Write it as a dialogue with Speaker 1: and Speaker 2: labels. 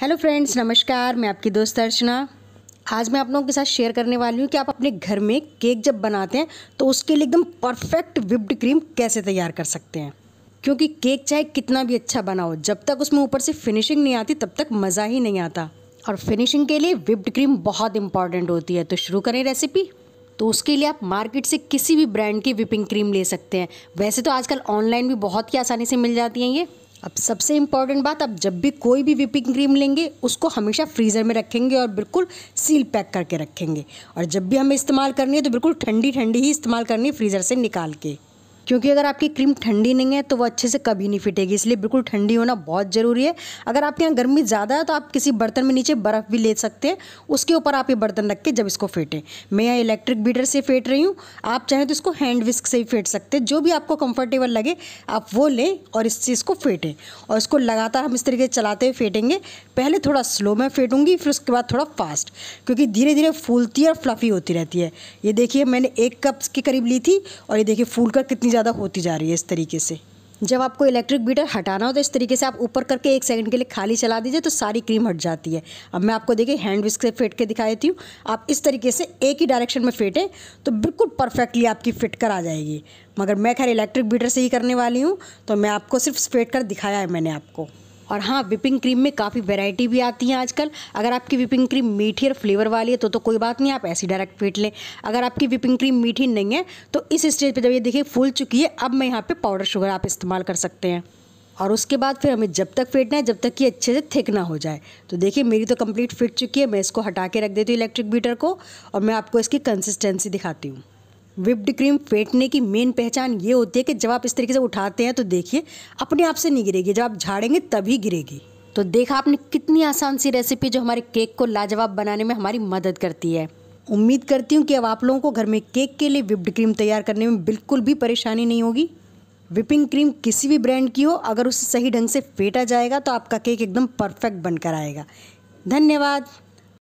Speaker 1: Hello friends नमस्कार, मैं आपकी दोस्त अर्चना। आज मैं आप लोगों के साथ शेयर करने वाली हूँ कि आप अपने घर में केक जब बनाते हैं तो उसके लिए एकदम परफेक्ट विप्ड क्रीम कैसे तैयार कर सकते हैं? क्योंकि केक चाहे कितना भी अच्छा बनाओ, जब तक उसमें ऊपर से फिनिशिंग नहीं आती, तब तक मज़ा ही नहीं आता। और फिनिशिंग के लिए विप्ड क्रीम बहुत इंपॉर्टेंट होती है। तो शुरू करें रेसिपी तो उसके लिए आप मार्केट से किसी भी ब्रांड की विपिंग क्रीम ले सकते हैं। वैसे तो आजकल ऑनलाइन भी बहुत ही आसानी से मिल जाती हैं ये। अब सबसे इंपॉर्टेंट बात, अब जब भी कोई भी विपिंग क्रीम लेंगे, उसको हमेशा फ्रीज़र में रखेंगे और बिल्कुल सील पैक करके रखेंगे। और जब भी हमें इस्तेमाल करनी है तो बिल्कुल ठंडी ठंडी ही इस्तेमाल करनी है फ्रीज़र से निकाल के। क्योंकि अगर आपकी क्रीम ठंडी नहीं है तो वो अच्छे से कभी नहीं फिटेगी। इसलिए बिल्कुल ठंडी होना बहुत ज़रूरी है। अगर आपके यहाँ गर्मी ज़्यादा है तो आप किसी बर्तन में नीचे बर्फ़ भी ले सकते हैं। उसके ऊपर आप ये बर्तन रख के जब इसको फेंटें। मैं यहाँ इलेक्ट्रिक बीटर से फेंट रही हूँ। आप चाहें तो इसको हैंड विस्क से ही फेंट सकते हैं। जो भी आपको कंफर्टेबल लगे, आप वो लें और इस चीज़ को फेंटें। और इसको लगातार हम इस तरीके से चलाते हुए फेंटेंगे। पहले थोड़ा स्लो में फेंटूँगी, फिर उसके बाद थोड़ा फास्ट क्योंकि धीरे धीरे फूलती है और फ्लफ़ी होती रहती है। ये देखिए, मैंने एक कप के करीब ली थी और ये देखिए, फूल कर कितनी ज़्यादा होती जा रही है इस तरीके से। जब आपको इलेक्ट्रिक बीटर हटाना हो तो इस तरीके से आप ऊपर करके एक सेकंड के लिए खाली चला दीजिए तो सारी क्रीम हट जाती है। अब मैं आपको देखिए हैंड विस्क से फेंट के दिखा देती हूँ। आप इस तरीके से एक ही डायरेक्शन में फेंटें तो बिल्कुल परफेक्टली आपकी फिट कर आ जाएगी। मगर मैं खैर इलेक्ट्रिक बीटर से ही करने वाली हूँ तो मैं आपको सिर्फ़ फेंट कर दिखाया है मैंने आपको। और हाँ विपिंग क्रीम में काफ़ी वैरायटी भी आती है आजकल। अगर आपकी विपिंग क्रीम मीठी और फ्लेवर वाली है तो तो कोई बात नहीं, आप ऐसी डायरेक्ट फेंट लें। अगर आपकी विपिंग क्रीम मीठी नहीं है तो इस स्टेज पे जब ये देखिए फूल चुकी है, अब मैं यहाँ पे पाउडर शुगर आप इस्तेमाल कर सकते हैं। और उसके बाद फिर हमें जब तक फेंटना है, जब तक कि अच्छे से थिक ना हो जाए। तो देखिए, मेरी तो कंप्लीट फिट चुकी है, मैं इसको हटा के रख देती हूँ इलेक्ट्रिक बीटर को और मैं आपको इसकी कंसिस्टेंसी दिखाती हूँ। विप्ड क्रीम फेंटने की मेन पहचान ये होती है कि जब आप इस तरीके से उठाते हैं तो देखिए, अपने आप से नहीं गिरेगी। जब आप झाड़ेंगे, तभी गिरेगी। तो देखा आपने कितनी आसान सी रेसिपी जो हमारे केक को लाजवाब बनाने में हमारी मदद करती है। उम्मीद करती हूँ कि अब आप लोगों को घर में केक के लिए विप्ड क्रीम तैयार करने में बिल्कुल भी परेशानी नहीं होगी। विपिंग क्रीम किसी भी ब्रांड की हो, अगर उसे सही ढंग से फेंटा जाएगा तो आपका केक एकदम परफेक्ट बनकर आएगा। धन्यवाद।